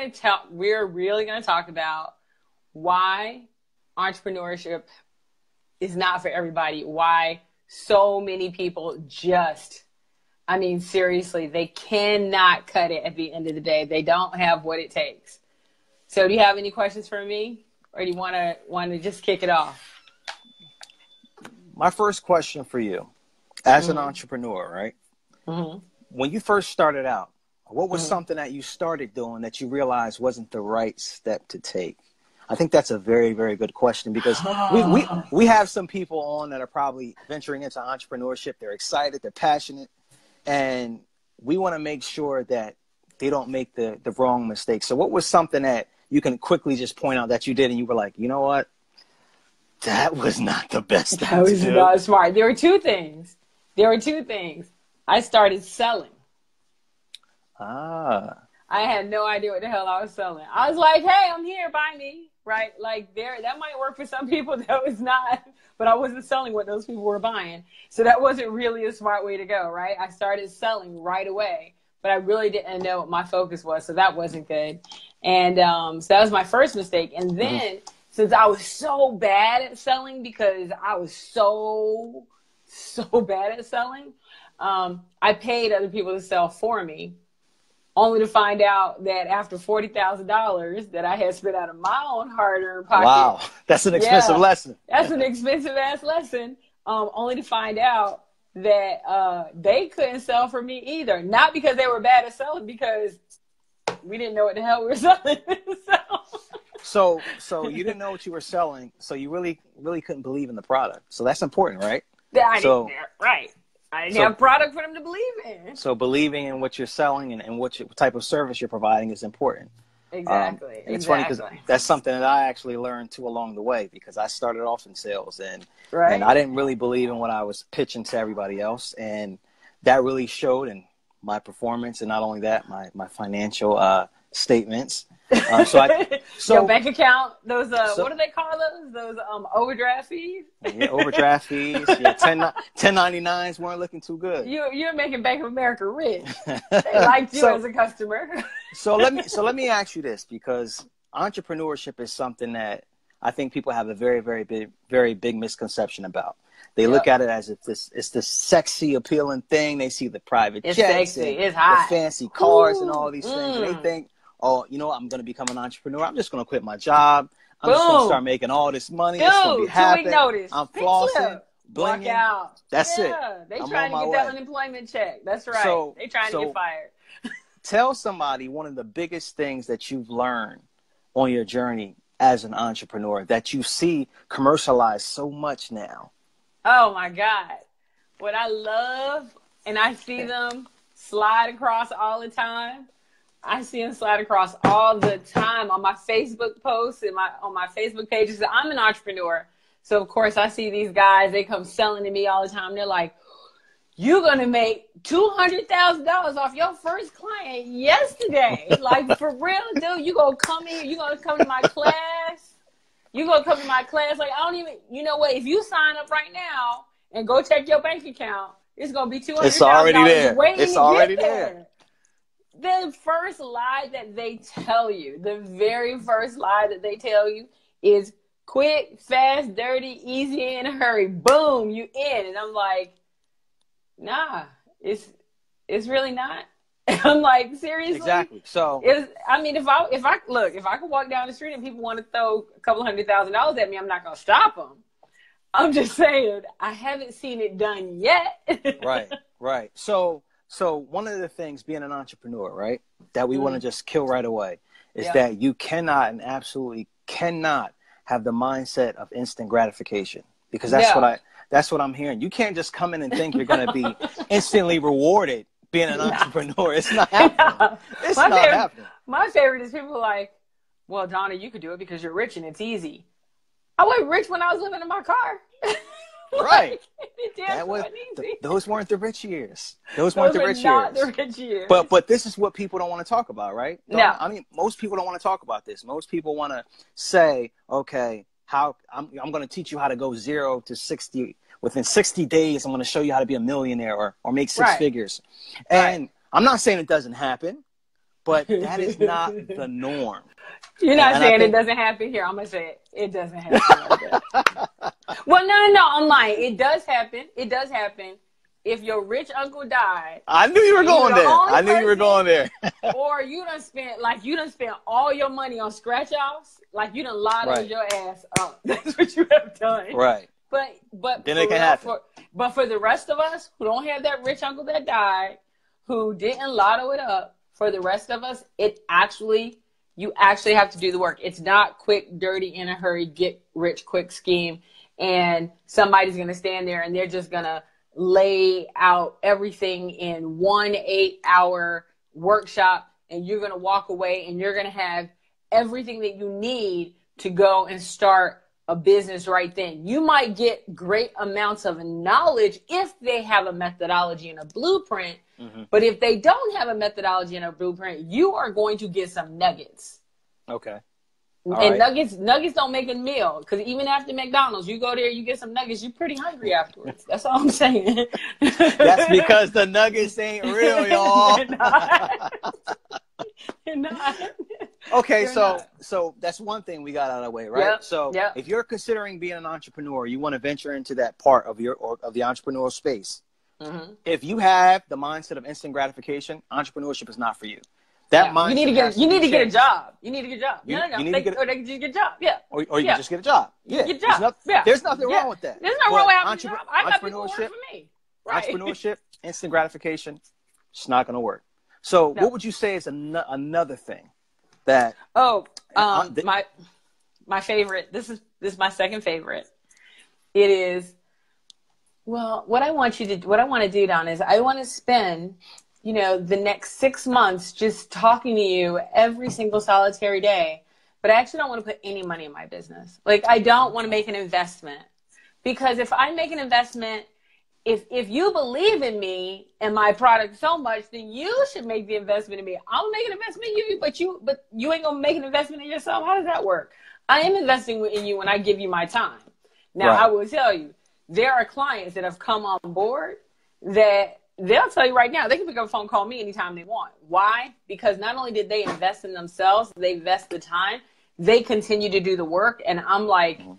gonna tell we're really gonna talk about why entrepreneurship is not for everybody. Why so many people just I mean, seriously, they cannot cut it at the end of the day. They don't have what it takes. So, do you have any questions for me, or do you want to want to just kick it off? My first question for you, as mm-hmm. an entrepreneur, right? Mm-hmm. When you first started out, what was mm-hmm. something that you started doing that you realized wasn't the right step to take? I think that's a very, very good question because we, we, we have some people on that are probably venturing into entrepreneurship. They're excited, they're passionate, and we want to make sure that they don't make the the wrong mistakes. So, what was something that you can quickly just point out that you did, and you were like, you know what, that was not the best. That was not smart. There were two things. There were two things. I started selling. Ah. I had no idea what the hell I was selling. I was like, "Hey, I'm here. Buy me." Right? Like there, that might work for some people. That was not but I wasn't selling what those people were buying. So that wasn't really a smart way to go, right? I started selling right away, but I really didn't know what my focus was. So that wasn't good. And um, so that was my first mistake. And mm-hmm. then mm-hmm. since I was so bad at selling because I was so, so bad at selling, um, I paid other people to sell for me only to find out that after forty thousand dollars that I had spent out of my own hard-earned pocket. Wow, that's an expensive yeah, lesson. That's an expensive ass lesson. Um, only to find out that uh, they couldn't sell for me either. Not because they were bad at selling, because we didn't know what the hell we were selling. so. so, so you didn't know what you were selling, so you really, really couldn't believe in the product. So that's important, right? I so, right. I didn't so, have product for them to believe in. So believing in what you're selling and, and what, you, what type of service you're providing is important. Exactly. Um, and it's exactly. funny because that's something that I actually learned too along the way because I started off in sales and right. and I didn't really believe in what I was pitching to everybody else and that really showed in my performance and not only that my my financial uh, statements uh, so I, so your bank account, those uh, so, what do they call those? Those um overdraft fees. yeah, overdraft fees. Yeah, 10, 1099s weren't looking too good. You you're making Bank of America rich. They liked you so, as a customer. so let me so let me ask you this because entrepreneurship is something that I think people have a very very big very big misconception about. They yep. look at it as if this it's the sexy, appealing thing. They see the private it's jets, sexy. It's hot. the fancy cars, Ooh, and all these mm. things. They mm. think oh, you know what? I'm going to become an entrepreneur. I'm just going to quit my job. I'm Boom. just going to start making all this money. Dude, it's going to be happy. notice. I'm flossing. Walk out. That's yeah, it. They trying to get way. that unemployment check. That's right. So, they trying so to get fired. tell somebody one of the biggest things that you've learned on your journey as an entrepreneur that you see commercialized so much now. Oh my God. What I love, and I see them slide across all the time, I see them slide across all the time on my Facebook posts and my on my Facebook pages. I'm an entrepreneur, so of course I see these guys. They come selling to me all the time. They're like, "You're gonna make two hundred thousand dollars off your first client yesterday." like for real, dude. You gonna come here? You gonna come to my class? You gonna come to my class? Like I don't even. You know what? If you sign up right now and go check your bank account, it's gonna be two hundred. It's already there. It's already there. there the first lie that they tell you, the very first lie that they tell you is quick, fast, dirty, easy, in a hurry. Boom, you in. And I'm like, nah, it's it's really not. I'm like, seriously? Exactly. So it's, I mean, if I if I look, if I could walk down the street and people want to throw a couple hundred thousand dollars at me, I'm not gonna stop them. I'm just saying, I haven't seen it done yet. right, right. So so one of the things being an entrepreneur, right, that we mm. want to just kill right away is yeah. that you cannot and absolutely cannot have the mindset of instant gratification because that's yeah. what I that's what I'm hearing. You can't just come in and think you're going to be instantly rewarded being an entrepreneur. It's not happening. It's my not favorite, happening. My favorite is people like, "Well, Dawnna, you could do it because you're rich and it's easy." I was rich when I was living in my car. right. that was, th- those weren't the rich years. Those, weren't the rich years. The rich years. But but this is what people don't want to talk about, right? Don't, no. I mean, most people don't want to talk about this. Most people want to say, okay, how I'm I'm going to teach you how to go zero to sixty within sixty days. I'm going to show you how to be a millionaire or or make six right. figures. And right. I'm not saying it doesn't happen, but that is not the norm. You're not and saying think... it doesn't happen here. I'm gonna say it. It doesn't happen. Well, no, no, no. I'm lying. It does happen. It does happen. If your rich uncle died, I knew you were going there. I knew you were going there. or you done spent like you done spent all your money on scratch offs, like you done lied right. your ass up. That's what you have done. Right. But but then it can happen. For, but for the rest of us who don't have that rich uncle that died, who didn't lotto it up, for the rest of us, it actually you actually have to do the work. It's not quick, dirty, in a hurry, get rich quick scheme. And somebody's going to stand there and they're just going to lay out everything in one eight hour workshop. And you're going to walk away and you're going to have everything that you need to go and start a business right then. You might get great amounts of knowledge if they have a methodology and a blueprint. Mm-hmm. But if they don't have a methodology and a blueprint, you are going to get some nuggets. Okay. All and right. nuggets nuggets don't make a meal because even after McDonald's, you go there, you get some nuggets, you're pretty hungry afterwards. That's all I'm saying. That's because the nuggets ain't real, y'all. They're not. They're not. Okay, They're so not. so that's one thing we got out of the way, right? Yep. So yep. if you're considering being an entrepreneur, you want to venture into that part of your or, of the entrepreneurial space. Mm-hmm. If you have the mindset of instant gratification, entrepreneurship is not for you. That yeah. You need to get you need to get a job. You need to get a job. You, no, no, no. You need they, to get a, or they can just get a job. Yeah. Or, or you yeah. can just get a job. Yeah. Get a job. There's, yeah. there's nothing yeah. wrong with that. There's nothing wrong with having entrep- a job. I got people working for me. Right. Entrepreneurship, instant gratification, it's not going to work. So, no. what would you say is an- another thing that? Oh, um, th- my my favorite. This is this is my second favorite. It is. Well, what I want you to what I want to do, Don, is I want to spend you know, the next six months just talking to you every single solitary day. But I actually don't want to put any money in my business. Like I don't want to make an investment. Because if I make an investment, if if you believe in me and my product so much, then you should make the investment in me. I'll make an investment in you, but you but you ain't gonna make an investment in yourself. How does that work? I am investing in you when I give you my time. Now right. I will tell you, there are clients that have come on board that they'll tell you right now they can pick up a phone call me anytime they want. Why? Because not only did they invest in themselves they invest the time they continue to do the work and i'm like mm-hmm.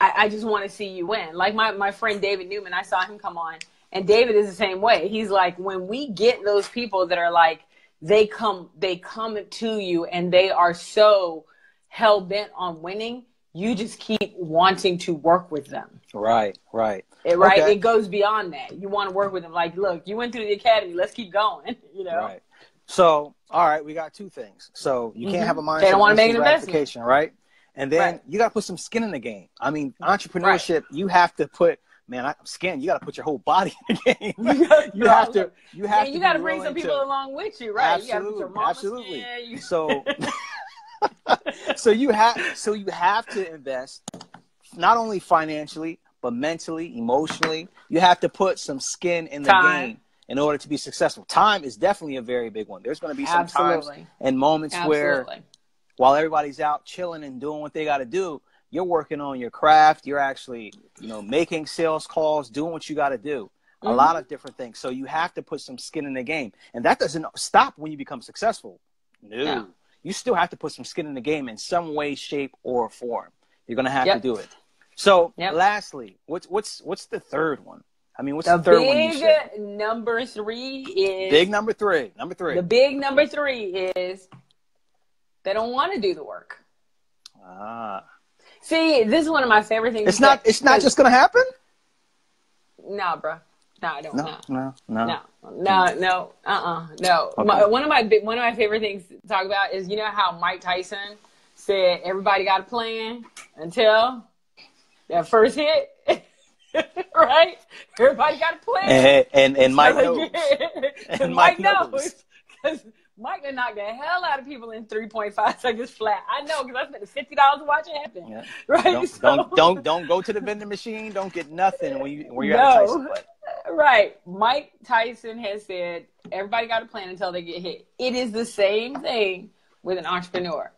i, I just want to see you win. Like my, my friend david newman i saw him come on and david is the same way. He's like when we get those people that are like they come they come to you and they are so hell-bent on winning you just keep wanting to work with them. Right right it, right? Okay. It goes beyond that. You want to work with them. Like, look, you went through the academy. Let's keep going. You know. Right. So, all right, we got two things. So you mm-hmm. can't have a mindset. They don't want to make an investment, right? And then right. you got to put some skin in the game. I mean, entrepreneurship, right. you have to put. Man, I'm skin. You got to put your whole body in the game. you have to. You have yeah, you got to bring some people to, along with you, right? Absolutely, you absolutely. Skin, you... So, so you have. So you have to invest, not only financially, but mentally, emotionally, you have to put some skin in the Time. game in order to be successful. Time is definitely a very big one. There's going to be some Absolutely. times and moments Absolutely. where while everybody's out chilling and doing what they got to do, you're working on your craft. You're actually, you know, making sales calls, doing what you got to do. Mm-hmm. A lot of different things. So you have to put some skin in the game. And that doesn't stop when you become successful. No. Yeah. You still have to put some skin in the game in some way, shape, or form. You're going to have yep. to do it. So, yep. lastly, what's what's what's the third one? I mean, what's the, the third one? You said? number three is big number three. Number three. The big number three is they don't want to do the work. Ah. See, this is one of my favorite things. It's not. It's not just gonna happen. Nah, bro. No, I don't. No, no, no, no, no, no. Uh, uh no. Okay. My, one of my one of my favorite things to talk about is you know how Mike Tyson said everybody got a plan until that first hit, right? Everybody got a plan. And and, and Mike knows. and Mike, knows. Because Mike done knocked the hell out of people in 3.5 seconds flat. I know because I spent fifty dollars to watch it happen. Yeah. Right? Don't, so, don't, don't don't go to the vending machine. Don't get nothing when you when you're no. at Tyson. But. Right. Mike Tyson has said everybody got a plan until they get hit. It is the same thing with an entrepreneur.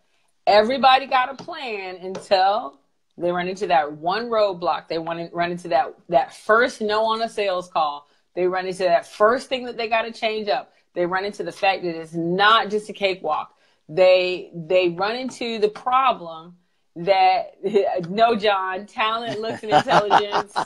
Everybody got a plan until they run into that one roadblock. They want to run into that that first no on a sales call. They run into that first thing that they got to change up. they run into the fact that it's not just a cakewalk. They they run into the problem that no John talent looks and intelligence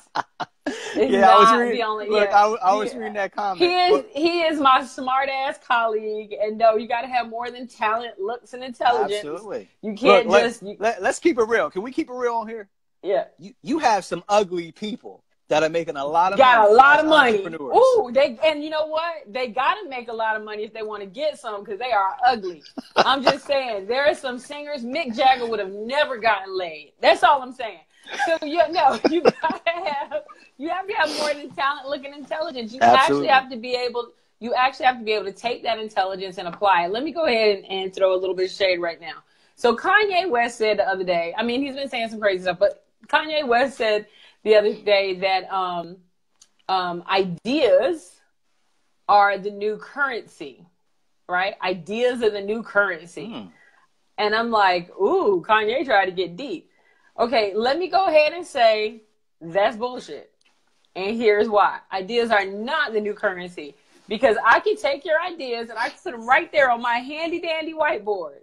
yeah, I was reading. Only, look, yeah, I, I was yeah. reading that comment. He is he is my smart ass colleague, and no, you got to have more than talent, looks, and intelligence. Absolutely, you can't look, just. Let, you, let, let's keep it real. Can we keep it real on here? Yeah. You you have some ugly people that are making a lot of got money a lot of money. Ooh, they and you know what? They got to make a lot of money if they want to get some because they are ugly. I'm just saying there are some singers. Mick Jagger would have never gotten laid. That's all I'm saying. So you no, you gotta have you have to have more than talent, looking intelligence. You Absolutely. actually have to be able. You actually have to be able to take that intelligence and apply it. Let me go ahead and, and throw a little bit of shade right now. So Kanye West said the other day. I mean, he's been saying some crazy stuff, but Kanye West said the other day that um, um, ideas are the new currency, right? Ideas are the new currency. Mm. And I'm like, ooh, Kanye tried to get deep. Okay, let me go ahead and say that's bullshit. And here's why. Ideas are not the new currency. Because I can take your ideas and I can put them right there on my handy dandy whiteboard.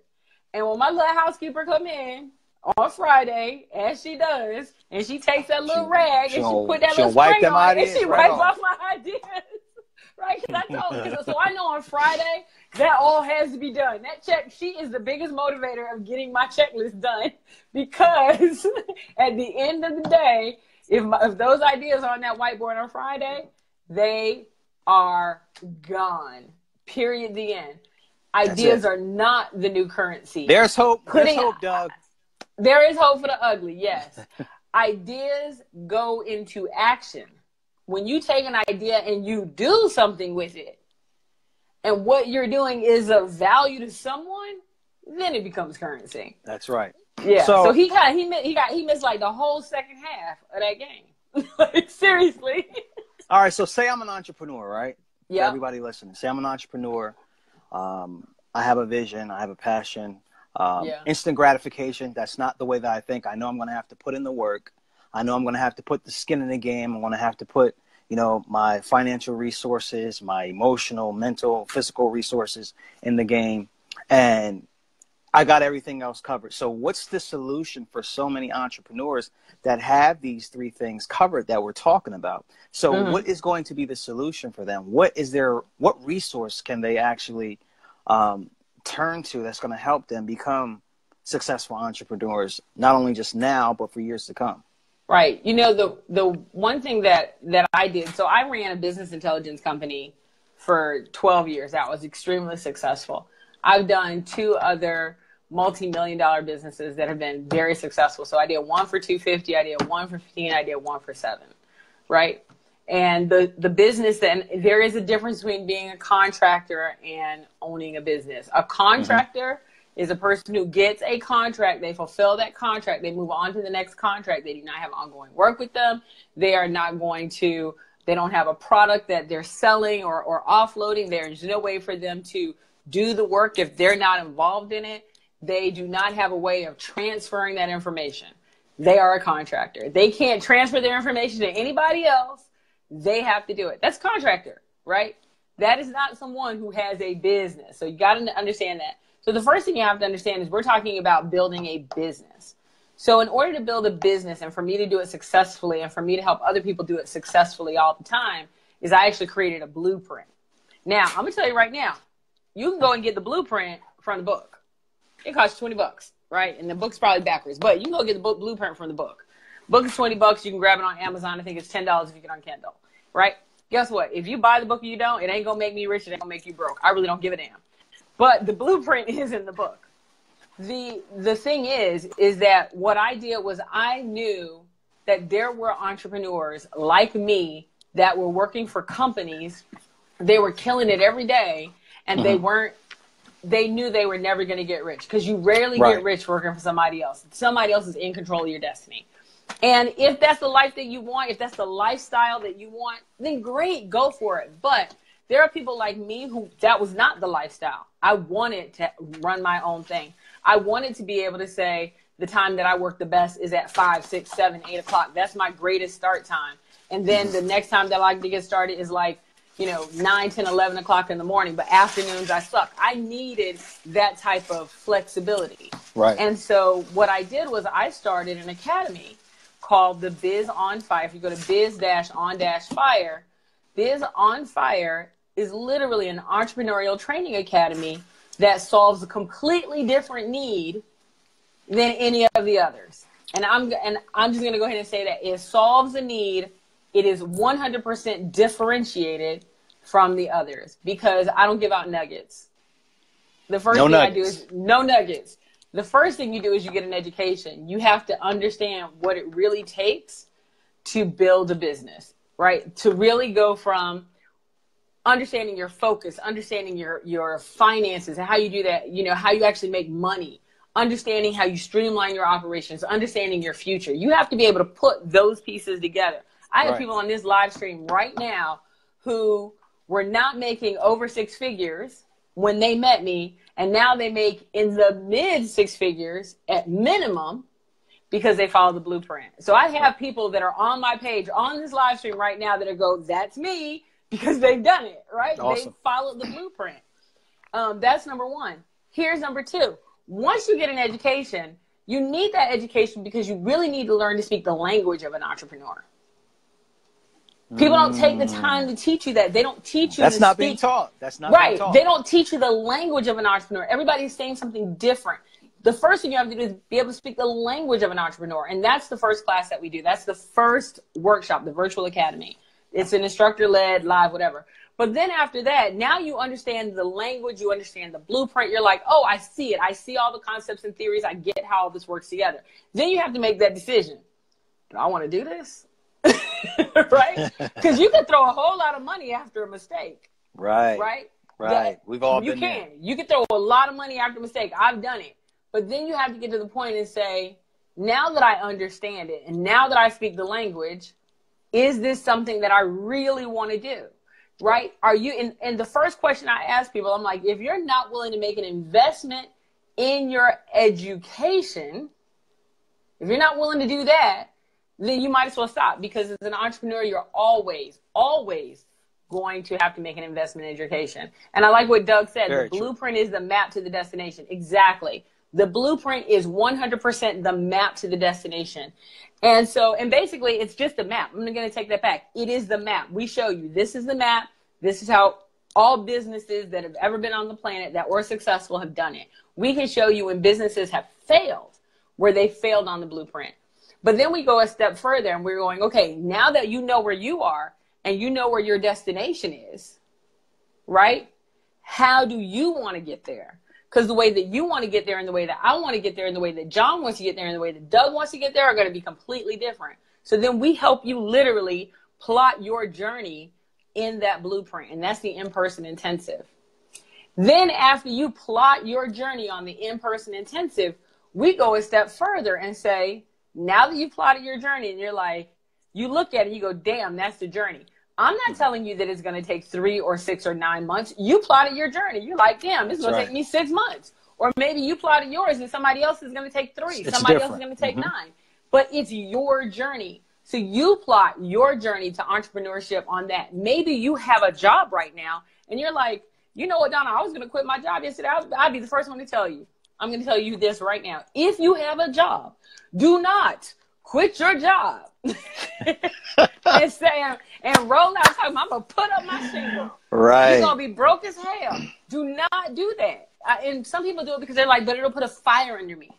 And when my little housekeeper come in on Friday, as she does, and she takes that little she, rag and she put that little spray on it, and she right wipes off my ideas. right? Because I told her, so I know on Friday that all has to be done. That check, she is the biggest motivator of getting my checklist done because at the end of the day, if, my, if those ideas are on that whiteboard on Friday, they are gone. Period. The end. Ideas are not the new currency. There's hope. Putting, There's hope, Doug. There is hope for the ugly. Yes. ideas go into action. When you take an idea and you do something with it, and what you're doing is of value to someone, then it becomes currency. That's right. Yeah. So, so he got he he got he missed like the whole second half of that game. like seriously. All right. So say I'm an entrepreneur, right? Yeah. Everybody listening. Say I'm an entrepreneur. Um, I have a vision. I have a passion. Um, yeah. Instant gratification. That's not the way that I think. I know I'm going to have to put in the work. I know I'm going to have to put the skin in the game. I'm going to have to put, you know, my financial resources, my emotional, mental, physical resources in the game. And I got everything else covered. So, what's the solution for so many entrepreneurs that have these three things covered that we're talking about? So, mm-hmm. what is going to be the solution for them? What is their what resource can they actually um, turn to that's going to help them become successful entrepreneurs, not only just now but for years to come? Right. You know the the one thing that that I did. So I ran a business intelligence company for 12 years. That was extremely successful. I've done two other multi-million dollar businesses that have been very successful. So I did one for 250, I did one for 15, I did one for seven, right? And the, the business then there is a difference between being a contractor and owning a business. A contractor mm-hmm. Is a person who gets a contract, they fulfill that contract, they move on to the next contract. They do not have ongoing work with them. They are not going to, they don't have a product that they're selling or, or offloading. There's no way for them to do the work if they're not involved in it they do not have a way of transferring that information. They are a contractor. They can't transfer their information to anybody else. They have to do it. That's contractor, right? That is not someone who has a business. So you got to understand that. So the first thing you have to understand is we're talking about building a business. So in order to build a business and for me to do it successfully and for me to help other people do it successfully all the time is I actually created a blueprint. Now, I'm going to tell you right now, you can go and get the blueprint from the book. It costs 20 bucks, right? And the book's probably backwards, but you can go get the book blueprint from the book. Book is 20 bucks. You can grab it on Amazon. I think it's $10 if you get on Kindle, right? Guess what? If you buy the book and you don't, it ain't going to make me rich. It ain't going to make you broke. I really don't give a damn. But the blueprint is in the book. The, the thing is, is that what I did was I knew that there were entrepreneurs like me that were working for companies. They were killing it every day and mm-hmm. they weren't they knew they were never going to get rich because you rarely right. get rich working for somebody else. Somebody else is in control of your destiny. And if that's the life that you want, if that's the lifestyle that you want, then great, go for it. But there are people like me who that was not the lifestyle. I wanted to run my own thing. I wanted to be able to say the time that I work the best is at five, six, seven, eight o'clock. That's my greatest start time. And then the next time that I like to get started is like you know, 9, 10, 11 o'clock in the morning, but afternoons I suck. I needed that type of flexibility. Right. And so what I did was I started an academy called the Biz on Fire. If you go to biz on fire, Biz on Fire is literally an entrepreneurial training academy that solves a completely different need than any of the others. And I'm and I'm just going to go ahead and say that it solves a need. It is 100% differentiated from the others because I don't give out nuggets. The first no thing nuggets. I do is no nuggets. The first thing you do is you get an education. You have to understand what it really takes to build a business, right? To really go from understanding your focus, understanding your your finances and how you do that, you know, how you actually make money, understanding how you streamline your operations, understanding your future. You have to be able to put those pieces together. I have right. people on this live stream right now who were not making over six figures when they met me, and now they make in the mid six figures at minimum because they follow the blueprint. So I have people that are on my page on this live stream right now that are go, that's me because they've done it, right? Awesome. They followed the blueprint. Um, that's number one. Here's number two. Once you get an education, you need that education because you really need to learn to speak the language of an entrepreneur. People don't take the time to teach you that. They don't teach you. That's not speak. being taught. That's not right. Taught. They don't teach you the language of an entrepreneur. Everybody's saying something different. The first thing you have to do is be able to speak the language of an entrepreneur, and that's the first class that we do. That's the first workshop, the virtual academy. It's an instructor led, live, whatever. But then after that, now you understand the language, you understand the blueprint. You're like, oh, I see it. I see all the concepts and theories. I get how all this works together. Then you have to make that decision. Do I want to do this? right? Because you can throw a whole lot of money after a mistake. Right. Right? Right. That, We've all you can. There. You can throw a lot of money after a mistake. I've done it. But then you have to get to the point and say, now that I understand it and now that I speak the language, is this something that I really want to do? Right? Are you, and, and the first question I ask people, I'm like, if you're not willing to make an investment in your education, if you're not willing to do that, then you might as well stop because as an entrepreneur, you're always, always going to have to make an investment in education. And I like what Doug said. Very the blueprint is the map to the destination. Exactly. The blueprint is 100% the map to the destination. And so, and basically, it's just a map. I'm going to take that back. It is the map. We show you this is the map. This is how all businesses that have ever been on the planet that were successful have done it. We can show you when businesses have failed, where they failed on the blueprint. But then we go a step further and we're going, okay, now that you know where you are and you know where your destination is, right? How do you want to get there? Because the way that you want to get there and the way that I want to get there and the way that John wants to get there and the way that Doug wants to get there are going to be completely different. So then we help you literally plot your journey in that blueprint. And that's the in-person intensive. Then after you plot your journey on the in-person intensive, we go a step further and say, now that you've plotted your journey and you're like, you look at it, you go, damn, that's the journey. I'm not telling you that it's going to take three or six or nine months. You plotted your journey. You're like, damn, this is going right. to take me six months. Or maybe you plotted yours and somebody else is going to take three. It's somebody different. else is going to take mm-hmm. nine. But it's your journey. So you plot your journey to entrepreneurship on that. Maybe you have a job right now and you're like, you know what, Dawnna, I was going to quit my job yesterday. I'll, be the first one to tell you. I'm going to tell you this right now. If you have a job, do not quit your job and say and roll out talking. I'm gonna put up my shingle. Right. You're gonna be broke as hell. Do not do that. Uh, and some people do it because they're like, but it'll put a fire under me.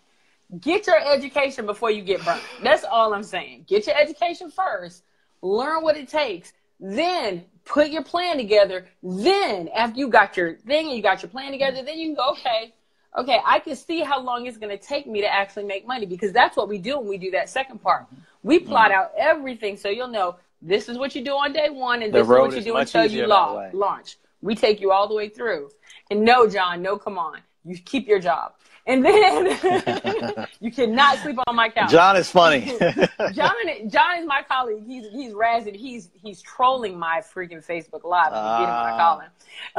Get your education before you get burned. That's all I'm saying. Get your education first. Learn what it takes. Then put your plan together. Then after you got your thing and you got your plan together, then you can go, okay, okay, I can see how long it's going to take me to actually make money because that's what we do when we do that second part. We plot mm-hmm. out everything so you'll know this is what you do on day one and the this is what you do until you la- launch. We take you all the way through. And no, John, no, come on. You keep your job. And then you cannot sleep on my couch. John is funny. John, John is my colleague. He's he's razzing. He's he's trolling my freaking Facebook Live. Uh, get him when I call.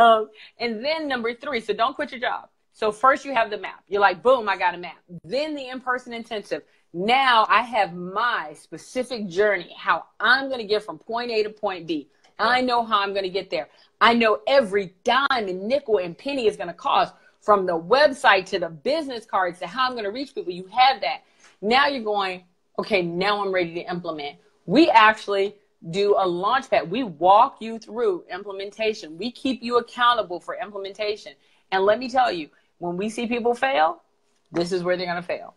Um, and then number three. So don't quit your job. So first you have the map. You're like, boom, I got a map. Then the in-person intensive. Now I have my specific journey, how I'm going to get from point A to point B. I know how I'm going to get there. I know every dime and nickel and penny is going to cost from the website to the business cards to how I'm going to reach people. You have that. Now you're going, okay, now I'm ready to implement. We actually do a launch pad. We walk you through implementation. We keep you accountable for implementation. And let me tell you, when we see people fail, this is where they're going to fail.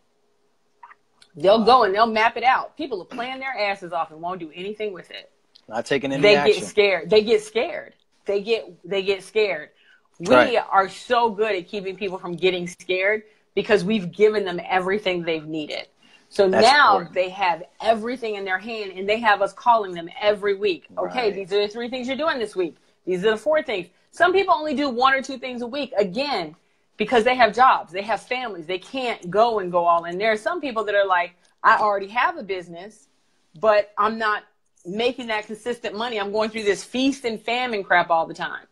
They'll go and they'll map it out. People will plan their asses off and won't do anything with it. Not taking any they action. get scared. They get scared. They get they get scared. We Right. are so good at keeping people from getting scared because we've given them everything they've needed. So That's now important. they have everything in their hand and they have us calling them every week. Okay, these are the three things you're doing this week. These are the four things. Some people only do one or two things a week. Again, because they have jobs, they have families, they can't go and go all in. There are some people that are like, I already have a business, but I'm not making that consistent money. I'm going through this feast and famine crap all the time.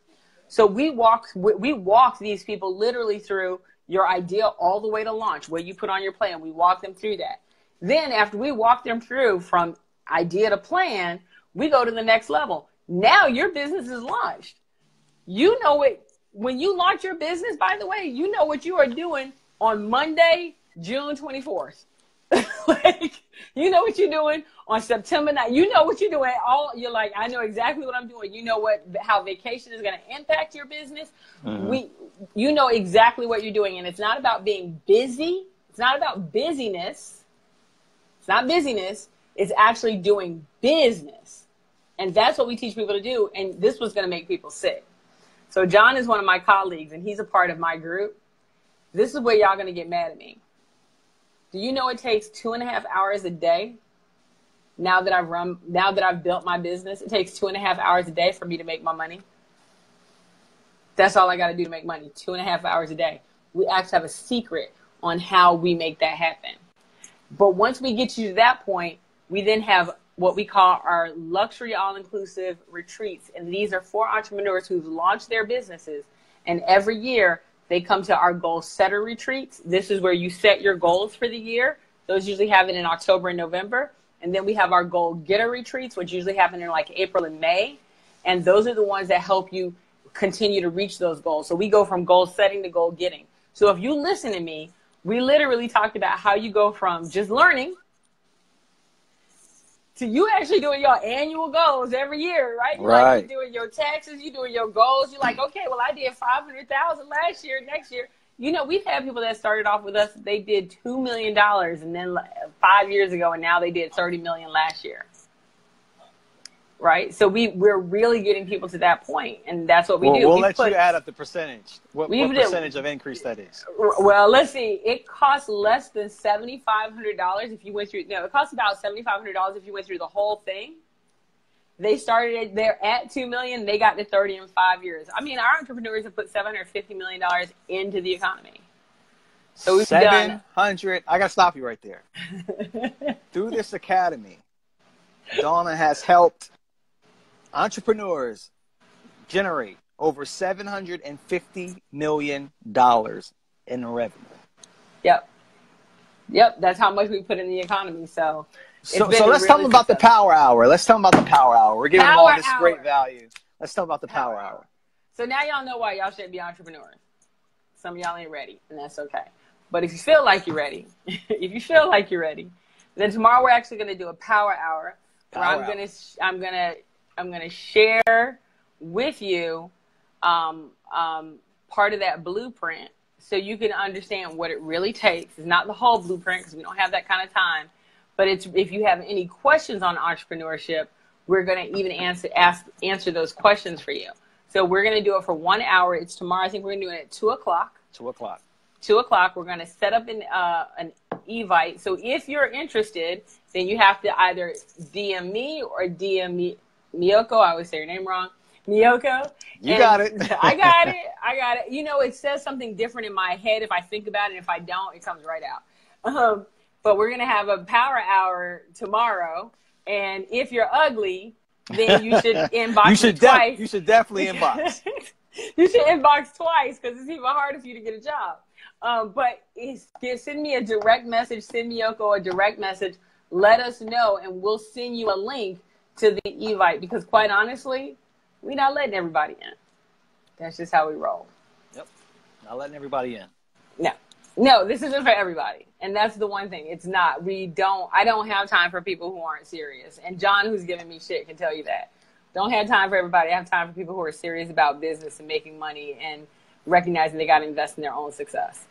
So we walk we walk these people literally through your idea all the way to launch, where you put on your plan. We walk them through that. Then after we walk them through from idea to plan, we go to the next level. Now your business is launched. You know it when you launch your business, by the way, you know what you are doing on Monday, June 24th. like you know what you're doing on September 9th. You know what you're doing. All you're like, I know exactly what I'm doing. You know what how vacation is going to impact your business. Mm-hmm. We you know exactly what you're doing and it's not about being busy. It's not about busyness. It's not busyness. It's actually doing business. And that's what we teach people to do and this was going to make people sick. So John is one of my colleagues and he's a part of my group. This is where y'all going to get mad at me. Do you know it takes two and a half hours a day? Now that I've run, now that I've built my business, it takes two and a half hours a day for me to make my money. That's all I got to do to make money. Two and a half hours a day. We actually have a secret on how we make that happen. But once we get you to that point, we then have what we call our luxury all inclusive retreats. And these are for entrepreneurs who've launched their businesses. And every year they come to our goal setter retreats. This is where you set your goals for the year. Those usually happen in October and November. And then we have our goal getter retreats, which usually happen in like April and May. And those are the ones that help you continue to reach those goals. So we go from goal setting to goal getting. So if you listen to me, we literally talked about how you go from just learning to you actually doing your annual goals every year, right? You're Right. Like you're doing your taxes, you're doing your goals. You're like, okay, well, I did 500,000 last year, next year. You know, we've had people that started off with us, they did $2 million and then five years ago, and now they did 30 million last year. Right? So we, we're really getting people to that point, and that's what we We'll, do. we'll We let put- you add up the percentage. What, what percentage of increase that is? Well, let's see. It costs less than seventy five hundred dollars if you went through. No, it costs about seventy five hundred dollars if you went through the whole thing. They started it. They're at two million. They got to thirty in five years. I mean, our entrepreneurs have put seven hundred fifty million dollars into the economy. So we've Seven done. I gotta stop you right there. Through this academy, Dawnna has helped entrepreneurs generate over seven hundred and fifty million dollars in revenue. Yep. Yep. That's how much we put in the economy. So. So, so let's tell them about the power hour. Let's tell them about the power hour. We're giving them all this hour. great value. Let's tell them about the power, Power hour. So now y'all know why y'all should be entrepreneurs. Some of y'all ain't ready, and that's okay. But if you feel like you're ready, if you feel like you're ready, then tomorrow we're actually going to do a power hour where I'm going to I'm going to I'm going to share with you um, um, part of that blueprint so you can understand what it really takes. It's not the whole blueprint because we don't have that kind of time, but it's if you have any questions on entrepreneurship, we're going to even answer ask answer those questions for you. So we're going to do it for one hour. It's tomorrow. I think we're going to do it at two o'clock. Two o'clock. Two o'clock. We're going to set up an uh, an evite. So if you're interested, then you have to either DM me or DM me, Meiyoko. I always say your name wrong. Meiyoko. You And got it. I got it. I got it. You know, it says something different in my head if I think about it. If I don't, it comes right out. Um, but we're gonna have a power hour tomorrow, and if you're ugly, then you should inbox You should twice. you should definitely inbox. you should inbox twice because it's even harder for you to get a job. Um, but send me a direct message. Send Meiyoko a direct message. Let us know, and we'll send you a link to the Evite because, quite honestly, we're not letting everybody in. That's just how we roll. Yep. Not letting everybody in. No. No, this isn't for everybody. And that's the one thing. It's not. We don't, I don't have time for people who aren't serious. And John, who's giving me shit, can tell you that. Don't have time for everybody. I have time for people who are serious about business and making money and recognizing they got to invest in their own success.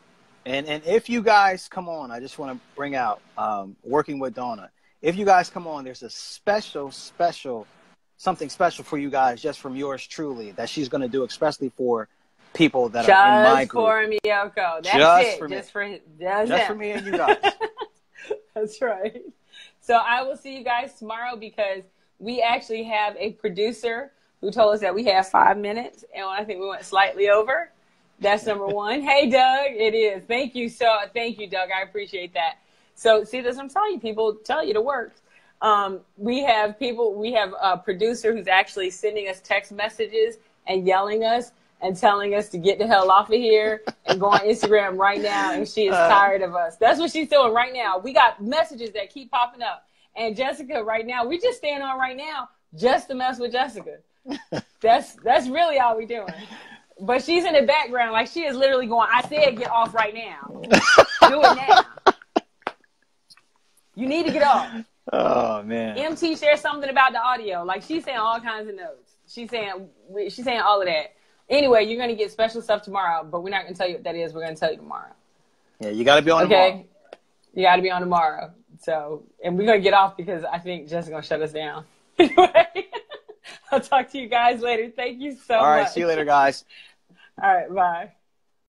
And and if you guys come on, I just want to bring out um, working with Dawnna. If you guys come on, there's a special, special, something special for you guys, just from yours truly, that she's going to do, especially for people that just are in my group. for Meiyoko. That's Just it. for me. just for that's just for me and you guys. That's right. So I will see you guys tomorrow because we actually have a producer who told us that we have five minutes, and I think we went slightly over. That's number one. hey, Doug, it is. Thank you so. Thank you, Doug. I appreciate that. So see, this I'm telling you. People tell you to work. Um, we have people. We have a producer who's actually sending us text messages and yelling us and telling us to get the hell off of here and go on Instagram right now. And she is Uh. tired of us. That's what she's doing right now. We got messages that keep popping up. And Jessica, right now, we just staying on right now just to mess with Jessica. That's that's really all we doing. But she's in the background, like she is literally going. I said, get off right now. Do it now. You need to get off. oh man. MT shared something about the audio. Like she's saying all kinds of notes. She's saying she's saying all of that. Anyway, you're gonna get special stuff tomorrow, but we're not gonna tell you what that is. We're gonna tell you tomorrow. Yeah, you got to be on Okay. tomorrow. You got to be on tomorrow. So, and we're gonna get off because I think Jessica's gonna shut us down. Anyway, I'll talk to you guys later. Thank you so much. All right, much. see you later, guys. All right, bye.